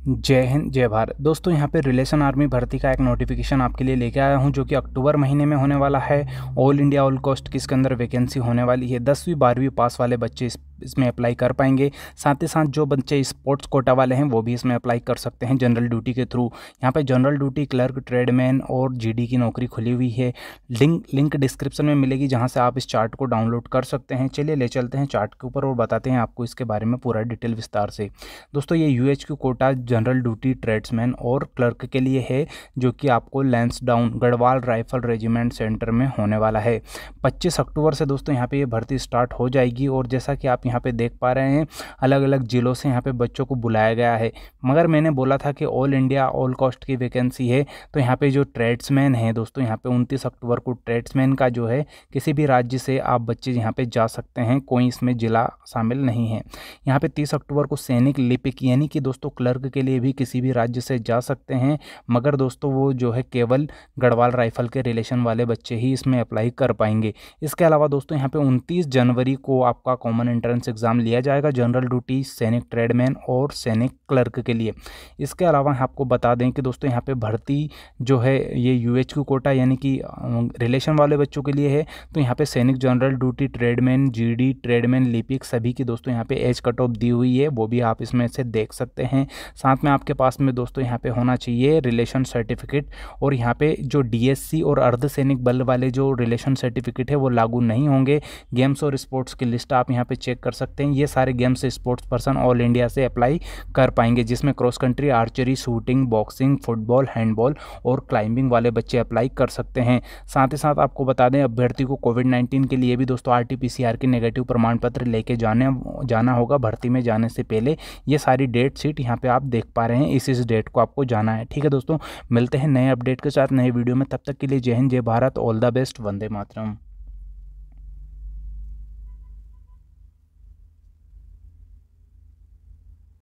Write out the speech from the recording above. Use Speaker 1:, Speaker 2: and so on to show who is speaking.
Speaker 1: जय हिंद, जय भारत। दोस्तों, यहाँ पे रिलेशन आर्मी भर्ती का एक नोटिफिकेशन आपके लिए लेके आया हूँ, जो कि अक्टूबर महीने में होने वाला है। ऑल इंडिया ऑल कॉस्ट किसके अंदर वैकेंसी होने वाली है। दसवीं, बारहवीं पास वाले बच्चे इस इसमें अप्लाई कर पाएँगे। साथ ही साथ जो बच्चे स्पोर्ट्स कोटा वाले हैं, वो भी इसमें अप्लाई कर सकते हैं जनरल ड्यूटी के थ्रू यहाँ पे जनरल ड्यूटी क्लर्क ट्रेडमैन और जीडी की नौकरी खुली हुई है। लिंक लिंक डिस्क्रिप्शन में मिलेगी जहाँ से आप इस चार्ट को डाउनलोड कर सकते हैं। चलिए ले चलते हैं चार्ट के ऊपर और बताते हैं आपको इसके बारे में पूरा डिटेल विस्तार से। दोस्तों, ये यू कोटा जनरल ड्यूटी ट्रेड्समैन और क्लर्क के लिए है, जो कि आपको Lansdowne Garhwal rifle regiment centre में होने वाला है। पच्चीस अक्टूबर से दोस्तों यहाँ पे ये भर्ती स्टार्ट हो जाएगी और जैसा कि आप यहाँ पे देख पा रहे हैं। अलग अलग ज़िलों से यहाँ पे बच्चों को बुलाया गया है। मगर मैंने बोला था कि ऑल इंडिया, ऑल कॉस्ट की वैकेंसी है तो यहाँ पे जो ट्रेड्समैन हैं दोस्तों, यहाँ पे उनतीस अक्टूबर को ट्रेड्समैन का जो है, किसी भी राज्य से आप बच्चे यहाँ पे जा सकते हैं, कोई इसमें ज़िला शामिल नहीं है। यहाँ पे तीस अक्टूबर को सैनिक लिपिक, यानी कि दोस्तों क्लर्क के लिए भी किसी भी राज्य से जा सकते हैं, मगर दोस्तों वो जो है केवल गढ़वाल राइफल के रिलेशन वाले बच्चे ही इसमें अप्लाई कर पाएँगे। इसके अलावा दोस्तों यहाँ पे उनतीस जनवरी को आपका कॉमन एंट्रेंस एग्ज़ाम लिया जाएगा जनरल ड्यूटी सैनिक ट्रेडमैन और सैनिक क्लर्क के लिए। इसके अलावा आपको बता दें कि दोस्तों यहाँ पे भर्ती जो है, ये यू एच कोटा यानी कि रिलेशन वाले बच्चों के लिए है। तो यहाँ पे सैनिक general duty tradesman GD tradesman लिपिक सभी की दोस्तों यहाँ पे एज कट ऑफ़ दी हुई है। वो भी आप इसमें से देख सकते हैं। साथ में आपके पास में दोस्तों यहाँ पे होना चाहिए रिलेशन सर्टिफिकेट और यहाँ पे जो डीएससी और अर्धसैनिक बल वाले जो रिलेशन सर्टिफिकेट है, वो लागू नहीं होंगे। गेम्स और स्पोर्ट्स की लिस्ट आप यहाँ पे चेक कर सकते हैं। ये सारे games sports person all India से अप्लाई कर पाएँगे, जिसमें cross country, archery, shooting, boxing, football, handball और क्लाइंबिंग वाले बच्चे अप्लाई कर सकते हैं। साथ ही साथ आपको बता दें, अभ्यर्थी को कोविड नाइन्टीन के लिए भी दोस्तों आर टी के नेगेटिव प्रमाण पत्र लेके जाने, जाना होगा भर्ती में जाने से पहले। ये सारी डेट सीट यहाँ पर आप देख पा रहे हैं, इस इस डेट को आपको जाना है। ठीक है दोस्तों, मिलते हैं नए अपडेट के साथ, नए वीडियो में। तब तक के लिए जय हिंद, जय भारत, ऑल द बेस्ट, वंदे मातरम।